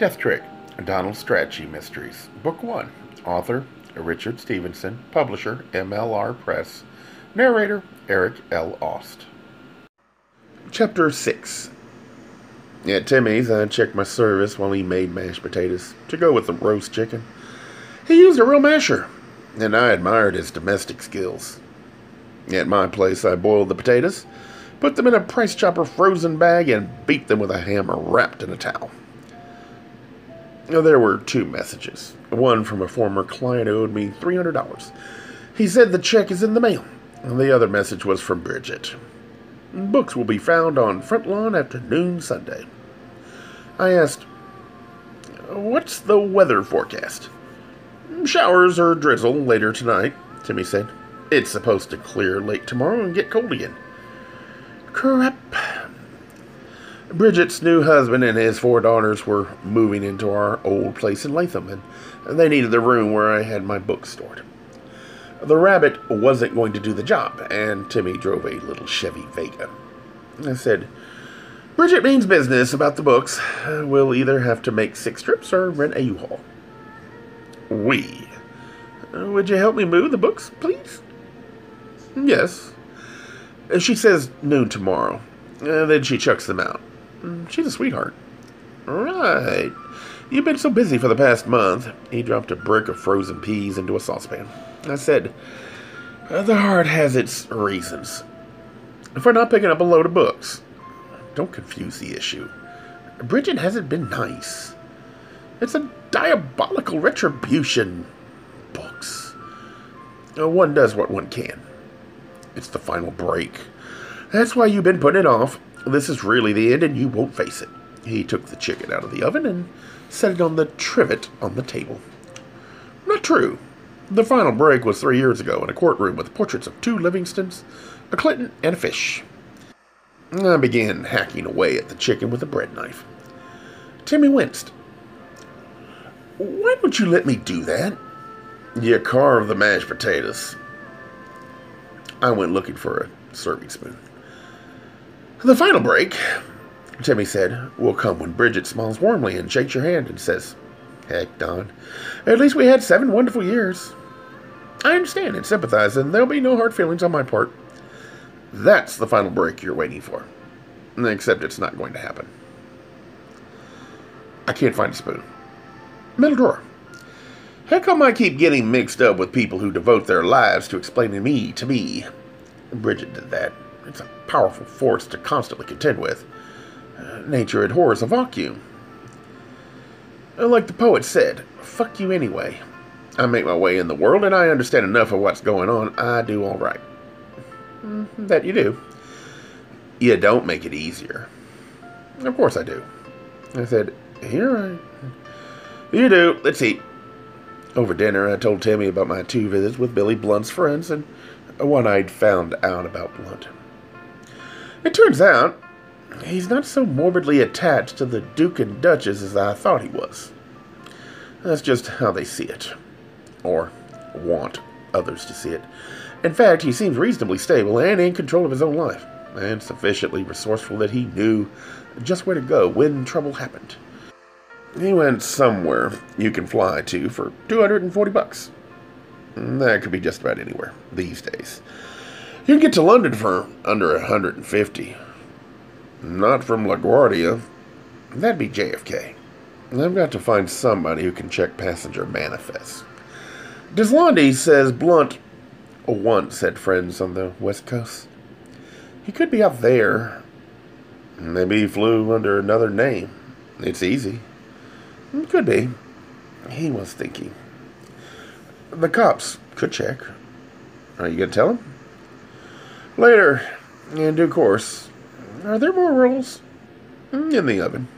Death Trick, Donald Strachey Mysteries, Book 1. Author, Richard Stevenson. Publisher, MLR Press. Narrator, Eric L. Ost. Chapter 6 At Timmy's, I checked my service while he made mashed potatoes to go with the roast chicken. He used a real masher, and I admired his domestic skills. At my place, I boiled the potatoes, put them in a price chopper frozen bag, and beat them with a hammer wrapped in a towel. There were two messages. One from a former client who owed me $300. He said the check is in the mail. And the other message was from Bridget. Books will be found on front lawn after noon Sunday. I asked, What's the weather forecast? Showers or drizzle later tonight, Timmy said. It's supposed to clear late tomorrow and get cold again. Crap. Bridget's new husband and his four daughters were moving into our old place in Latham, and they needed the room where I had my books stored. The rabbit wasn't going to do the job, and Timmy drove a little Chevy Vega. I said, Bridget means business about the books. We'll either have to make six trips or rent a U-Haul. We. Would you help me move the books, please? Yes. She says noon tomorrow. Uh, then she chucks them out. Mm, she's a sweetheart. Right. You've been so busy for the past month. He dropped a brick of frozen peas into a saucepan. I said, uh, The heart has its reasons for not picking up a load of books. Don't confuse the issue. Bridget hasn't been nice. It's a diabolical retribution. Books. Uh, one does what one can. It's the final break. That's why you've been putting it off. This is really the end, and you won't face it. He took the chicken out of the oven and set it on the trivet on the table. Not true. The final break was three years ago in a courtroom with portraits of two Livingstons, a Clinton, and a fish. I began hacking away at the chicken with a bread knife. Timmy winced. Why don't you let me do that? You carve the mashed potatoes. I went looking for a serving spoon. The final break, Timmy said, will come when Bridget smiles warmly and shakes your hand and says, Heck, Don, at least we had seven wonderful years. I understand and sympathize, and there'll be no hard feelings on my part. That's the final break you're waiting for. Except it's not going to happen. I can't find a spoon. Middle drawer. How come I keep getting mixed up with people who devote their lives to explaining me to me? Bridget did that. It's a powerful force to constantly contend with. Uh, nature abhors a vacuum. Uh, like the poet said, fuck you anyway. I make my way in the world and I understand enough of what's going on. I do all right. Mm, that you do. You don't make it easier. Of course I do. I said, Here I. You do. Let's eat. Over dinner, I told Timmy about my two visits with Billy Blunt's friends and one I'd found out about Blunt. It turns out he's not so morbidly attached to the Duke and Duchess as I thought he was. That's just how they see it. Or want others to see it. In fact, he seems reasonably stable and in control of his own life, and sufficiently resourceful that he knew just where to go when trouble happened. He went somewhere you can fly to for 240 bucks. That could be just about anywhere these days. You can get to London for under 150. Not from LaGuardia. That'd be JFK. I've got to find somebody who can check passenger manifests. Deslandi says Blunt once had friends on the West Coast. He could be up there. Maybe he flew under another name. It's easy. Could be. He was thinking. The cops could check. Are you going to tell him? Later, in due course. Are there more rolls? Mm, in the oven.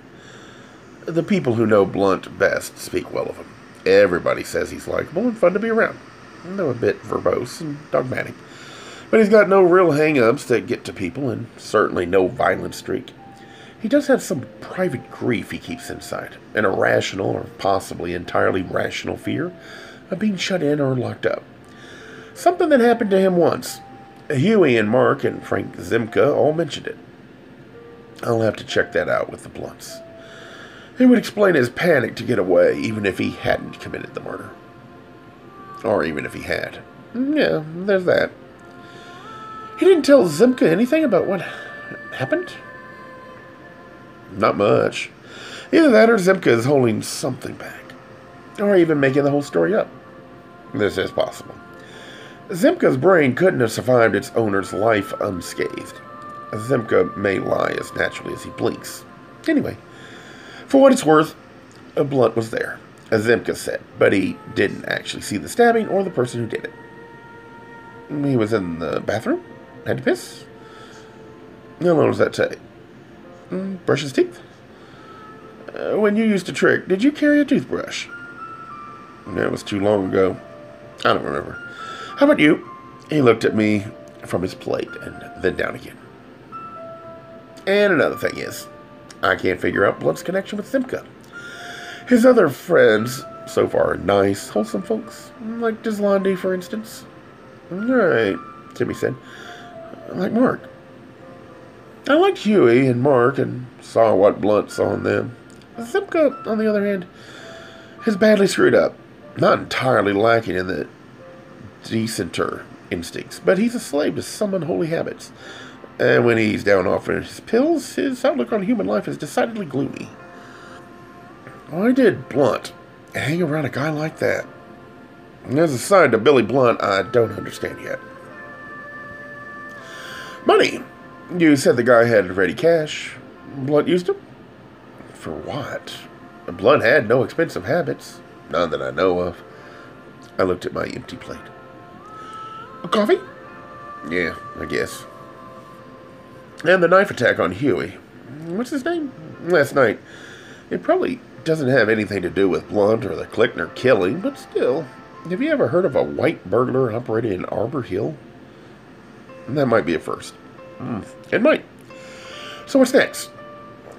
The people who know Blunt best speak well of him. Everybody says he's likable and fun to be around, though a bit verbose and dogmatic. But he's got no real hang ups that get to people, and certainly no violent streak. He does have some private grief he keeps inside, an irrational or possibly entirely rational fear of being shut in or locked up. Something that happened to him once. Huey and Mark and Frank Zimka all mentioned it. I'll have to check that out with the Blunts. He would explain his panic to get away, even if he hadn't committed the murder. Or even if he had. Mm, yeah, there's that. He didn't tell Zimka anything about what happened? Not much. Either that or Zimka is holding something back. Or even making the whole story up. This is possible. Zimka's brain couldn't have survived its owner's life unscathed. Zimka may lie as naturally as he blinks. Anyway, for what it's worth, a blunt was there, as Zimka said, but he didn't actually see the stabbing or the person who did it. He was in the bathroom? Had to piss? How long does that take? Mm, brush his teeth? Uh, when you used to trick, did you carry a toothbrush? That was too long ago. I don't remember. How about you? He looked at me from his plate and then down again. And another thing is, I can't figure out Blunt's connection with Zimka. His other friends so far are nice, wholesome folks, like Deslandi, for instance. Right, Timmy said. Like Mark. I liked Huey and Mark and saw what Blunt saw in them. Zimka, on the other hand, is badly screwed up. Not entirely lacking in the decenter instincts, but he's a slave to some unholy habits. And when he's down off his pills, his outlook on human life is decidedly gloomy. Why did Blunt hang around a guy like that? there's a side to Billy Blunt I don't understand yet. Money. You said the guy had ready cash. Blunt used them? For what? Blunt had no expensive habits. None that I know of. I looked at my empty plate. A coffee? Yeah, I guess. And the knife attack on Huey. What's his name? Last night. It probably doesn't have anything to do with Blunt or the Kleckner killing, but still. Have you ever heard of a white burglar operating in Arbor Hill? That might be a first. Mm, it might. So what's next?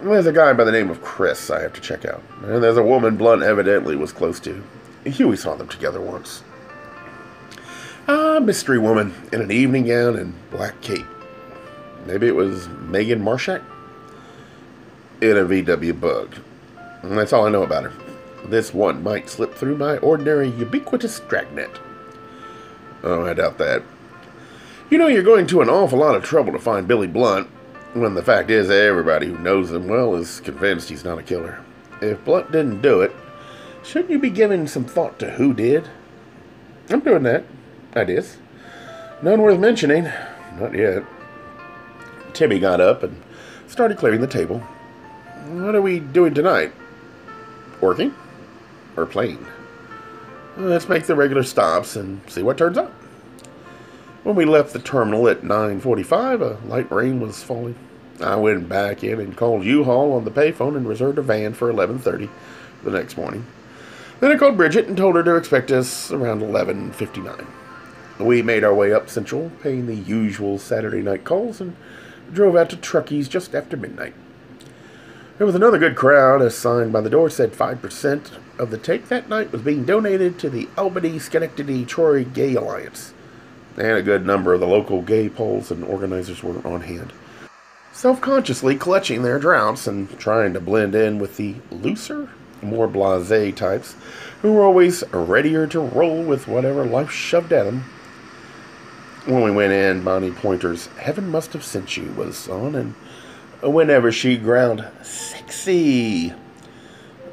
There's a guy by the name of Chris I have to check out. And there's a woman Blunt evidently was close to. Huey saw them together once. A mystery woman in an evening gown and black cape. Maybe it was Megan Marshack? In a VW bug. And that's all I know about her. This one might slip through my ordinary ubiquitous dragnet. Oh, I doubt that. You know you're going to an awful lot of trouble to find Billy Blunt, when the fact is everybody who knows him well is convinced he's not a killer. If Blunt didn't do it, shouldn't you be giving some thought to who did? I'm doing that. Ideas. None worth mentioning. Not yet. Timmy got up and started clearing the table. What are we doing tonight? Working? Or playing? Let's make the regular stops and see what turns up. When we left the terminal at 9.45, a light rain was falling. I went back in and called U-Haul on the payphone and reserved a van for 11.30 the next morning. Then I called Bridget and told her to expect us around 11.59. We made our way up Central, paying the usual Saturday night calls, and drove out to Truckee's just after midnight. There was another good crowd. as sign by the door said 5% of the take that night was being donated to the Albany Schenectady Troy Gay Alliance. And a good number of the local gay pols and organizers were on hand. Self consciously clutching their draughts and trying to blend in with the looser, more blase types who were always readier to roll with whatever life shoved at them when we went in, Bonnie Pointer's Heaven Must Have Sent You was on, and whenever she growled, Sexy,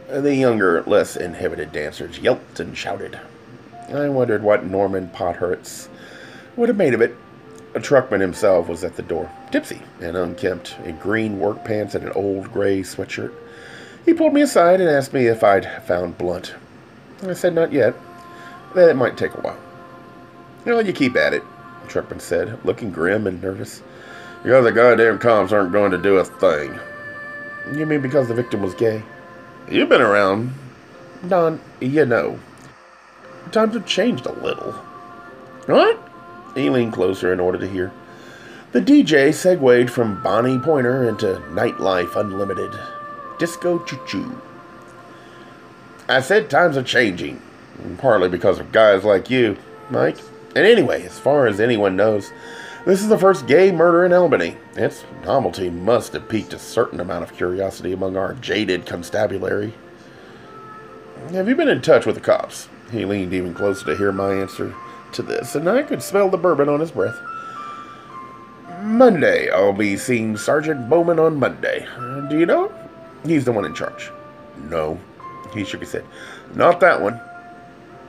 the younger, less inhibited dancers yelped and shouted. I wondered what Norman Pothurst would have made of it. A truckman himself was at the door, tipsy and unkempt, in green work pants and an old gray sweatshirt. He pulled me aside and asked me if I'd found Blunt. I said not yet, that it might take a while. Well, you keep at it, Truckman said, looking grim and nervous. Your other goddamn cops aren't going to do a thing. You mean because the victim was gay? You've been around. Don, you know. Times have changed a little. What? He leaned closer in order to hear. The DJ segued from Bonnie Pointer into Nightlife Unlimited. Disco Choo Choo. I said times are changing. Partly because of guys like you, Mike. And anyway, as far as anyone knows, This is the first gay murder in Albany. Its novelty must have piqued a certain amount of curiosity among our jaded constabulary. Have you been in touch with the cops? He leaned even closer to hear my answer to this, and I could smell the bourbon on his breath. Monday, I'll be seeing Sergeant Bowman on Monday. Uh, do you know? He's the one in charge. No. He shook his head. Not that one.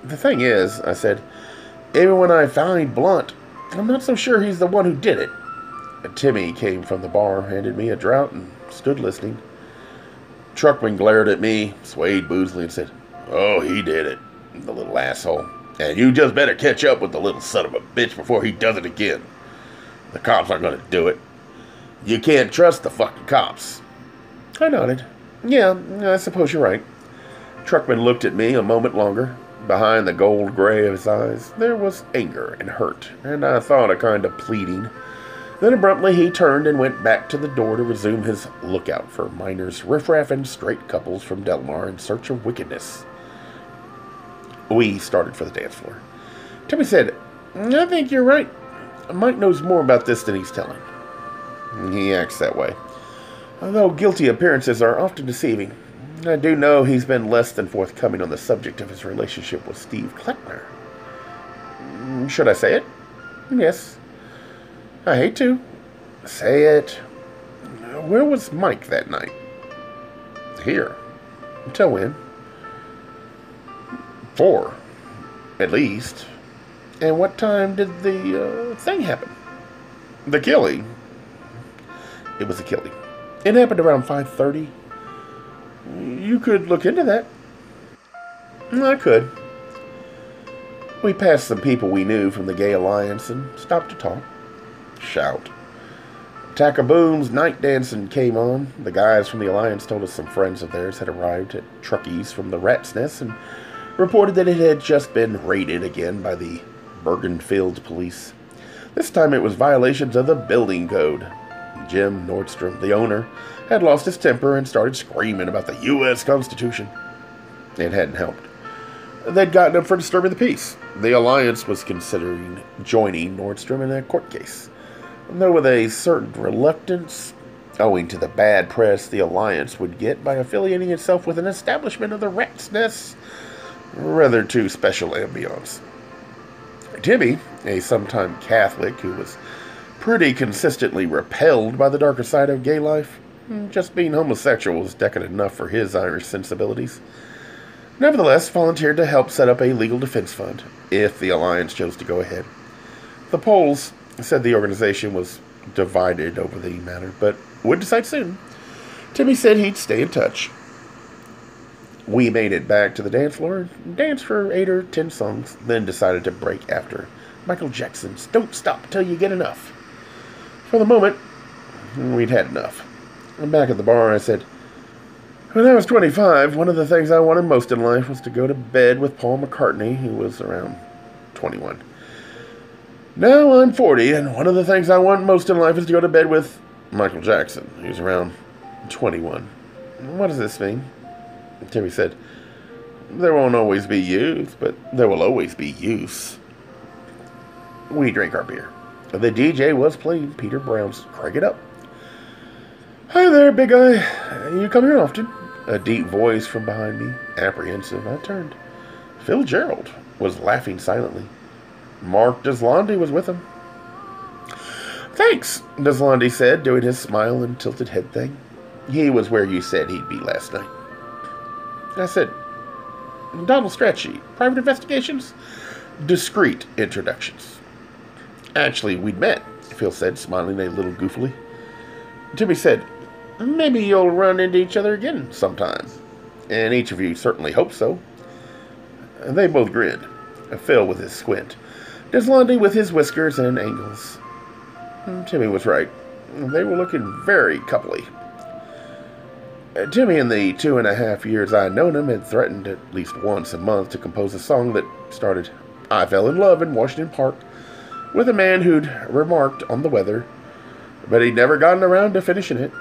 The thing is, I said, even when I find Blunt, I'm not so sure he's the one who did it. Timmy came from the bar, handed me a draught, and stood listening. Truckman glared at me, swayed boozily, and said, Oh, he did it, the little asshole. And you just better catch up with the little son of a bitch before he does it again. The cops aren't going to do it. You can't trust the fucking cops. I nodded. Yeah, I suppose you're right. Truckman looked at me a moment longer. Behind the gold gray of his eyes, there was anger and hurt, and I thought a kind of pleading. Then abruptly he turned and went back to the door to resume his lookout for minors, riffraff, and straight couples from Delmar in search of wickedness. We started for the dance floor. Timmy said, I think you're right. Mike knows more about this than he's telling. He acts that way. Although guilty appearances are often deceiving, I do know he's been less than forthcoming on the subject of his relationship with Steve Kleckner. Should I say it? Yes. I hate to. Say it. Where was Mike that night? Here. Until when? Four. At least. And what time did the uh, thing happen? The killing. It was a killing. It happened around 5.30. You could look into that. Mm, I could. We passed some people we knew from the Gay Alliance and stopped to talk. Shout. Taka Boom's night dancing came on. The guys from the Alliance told us some friends of theirs had arrived at Truckee's from the Rat's Nest and reported that it had just been raided again by the Bergenfield police. This time it was violations of the building code. Jim Nordstrom, the owner, had lost his temper and started screaming about the U.S. Constitution. It hadn't helped. They'd gotten him for disturbing the peace. The Alliance was considering joining Nordstrom in a court case, though with a certain reluctance, owing to the bad press the Alliance would get by affiliating itself with an establishment of the Rat's Nest, rather too special ambiance. Timmy, a sometime Catholic who was pretty consistently repelled by the darker side of gay life, hmm. just being homosexual was decadent enough for his Irish sensibilities. Nevertheless, volunteered to help set up a legal defense fund if the Alliance chose to go ahead. The Pols said the organization was divided over the matter, but would decide soon. Timmy said he'd stay in touch. We made it back to the dance floor, danced for eight or ten songs, then decided to break after Michael Jackson's Don't Stop Till You Get Enough. For the moment, we'd had enough. I'm back at the bar, I said, When I was 25, one of the things I wanted most in life was to go to bed with Paul McCartney, who was around 21. Now I'm 40, and one of the things I want most in life is to go to bed with Michael Jackson, who's around 21. What does this mean? Timmy said, There won't always be youth, but there will always be use. We drank our beer. The DJ was playing Peter Brown's Crank It Up. Hi there, big guy. You come here often? A deep voice from behind me. Apprehensive, I turned. Phil Gerald was laughing silently. Mark Deslondy was with him. Thanks, Deslondy said, doing his smile and tilted head thing. He was where you said he'd be last night. I said, Donald Strachey, private investigations? Discreet introductions. Actually, we'd met, Phil said, smiling a little goofily. Timmy said, Maybe you'll run into each other again sometime. And each of you certainly hope so. They both grinned, Phil with his squint, Deslondy with his whiskers and angles. Timmy was right. They were looking very coupley. Timmy, in the two and a half years I'd known him, had threatened at least once a month to compose a song that started, I fell in love in Washington Park with a man who'd remarked on the weather, but he'd never gotten around to finishing it.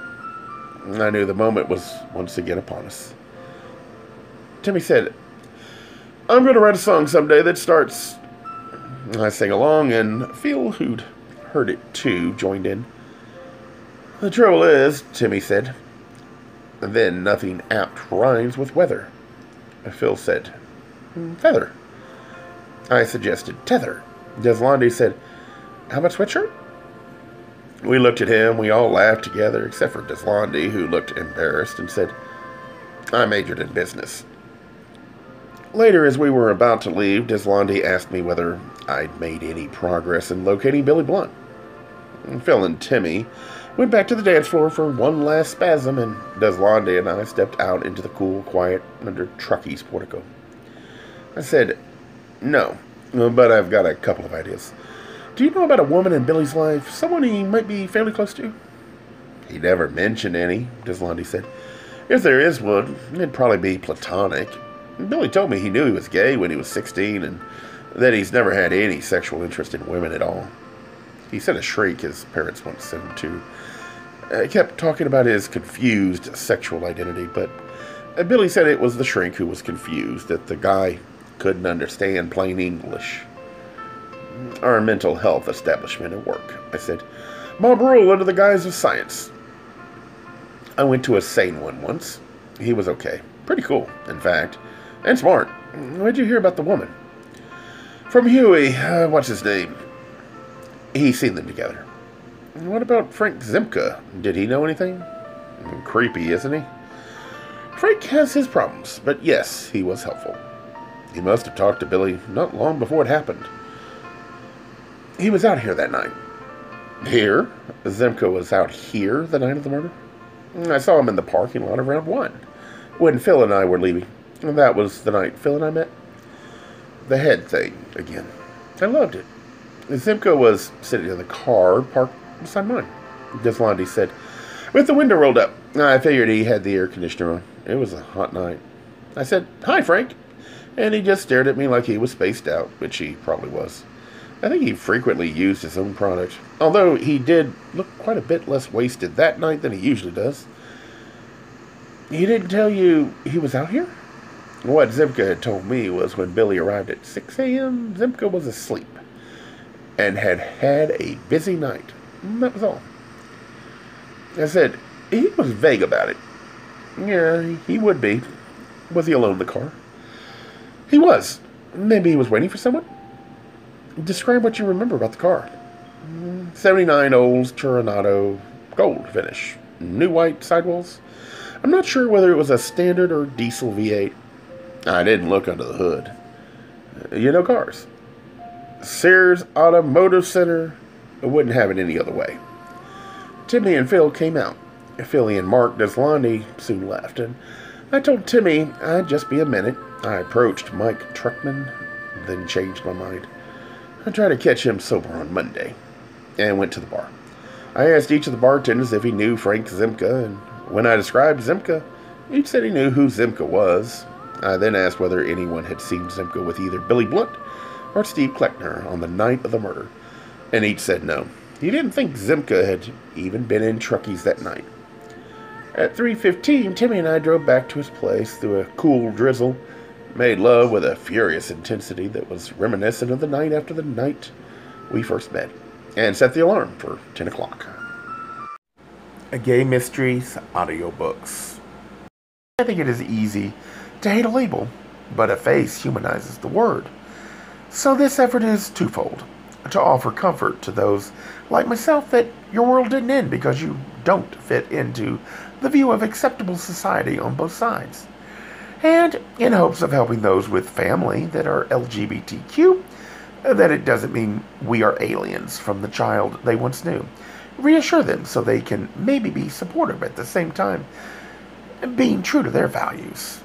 I knew the moment was once again upon us. Timmy said, I'm going to write a song someday that starts. I sing along and Phil who'd heard it too, joined in. The trouble is, Timmy said. Then nothing apt rhymes with weather. Phil said, Feather. I suggested tether. Deslandi said, How about sweatshirt? We looked at him. We all laughed together, except for Deslandi, who looked embarrassed and said, I majored in business. Later, as we were about to leave, Deslandi asked me whether I'd made any progress in locating Billy Blunt. Phil and Timmy went back to the dance floor for one last spasm, and Deslandi and I stepped out into the cool quiet under Truckee's portico. I said, No, but I've got a couple of ideas. Do you know about a woman in Billy's life, someone he might be fairly close to? He never mentioned any, Deslandi said. If there is one, it'd probably be platonic. Billy told me he knew he was gay when he was 16 and that he's never had any sexual interest in women at all. He sent a shrink his parents once sent him to. He kept talking about his confused sexual identity, but Billy said it was the shrink who was confused, that the guy couldn't understand plain English. Our mental health establishment at work, I said. Mob rule under the guise of science. I went to a sane one once. He was okay. Pretty cool, in fact. And smart. What'd you hear about the woman? From Huey. Uh, what's his name? He's seen them together. What about Frank Zimka? Did he know anything? Creepy, isn't he? Frank has his problems, but yes, he was helpful. He must have talked to Billy not long before it happened. He was out here that night. Here? Zimka was out here the night of the murder? I saw him in the parking lot around 1 when Phil and I were leaving. And that was the night Phil and I met. The head thing again. I loved it. Zimka was sitting in the car parked beside mine. Deslandi said, with the window rolled up. I figured he had the air conditioner on. It was a hot night. I said, Hi, Frank. And he just stared at me like he was spaced out, which he probably was. I think he frequently used his own product, although he did look quite a bit less wasted that night than he usually does. He didn't tell you he was out here? What Zimka had told me was when Billy arrived at 6 a.m., Zimka was asleep and had had a busy night. That was all. I said, he was vague about it. Yeah, he would be. Was he alone in the car? He was. Maybe he was waiting for someone? Describe what you remember about the car. 79 Olds Toronado gold finish. New white sidewalls. I'm not sure whether it was a standard or diesel V8. I didn't look under the hood. You know cars. Sears Automotive Center wouldn't have it any other way. Timmy and Phil came out. Philly and Mark Deslandi soon left, and I told Timmy I'd just be a minute. I approached Mike Truckman, then changed my mind. I tried to catch him sober on Monday, and went to the bar. I asked each of the bartenders if he knew Frank Zimka, and when I described Zimka, each said he knew who Zimka was. I then asked whether anyone had seen Zimka with either Billy Blunt or Steve Kleckner on the night of the murder, and each said no. He didn't think Zimka had even been in Truckee's that night. At 3.15, Timmy and I drove back to his place through a cool drizzle, made love with a furious intensity that was reminiscent of the night after the night we first met, and set the alarm for 10 o'clock. A Gay Mysteries audiobooks. I think it is easy to hate a label, but a face humanizes the word. So this effort is twofold to offer comfort to those like myself that your world didn't end because you don't fit into the view of acceptable society on both sides. And in hopes of helping those with family that are LGBTQ, uh, that it doesn't mean we are aliens from the child they once knew. Reassure them so they can maybe be supportive at the same time, being true to their values.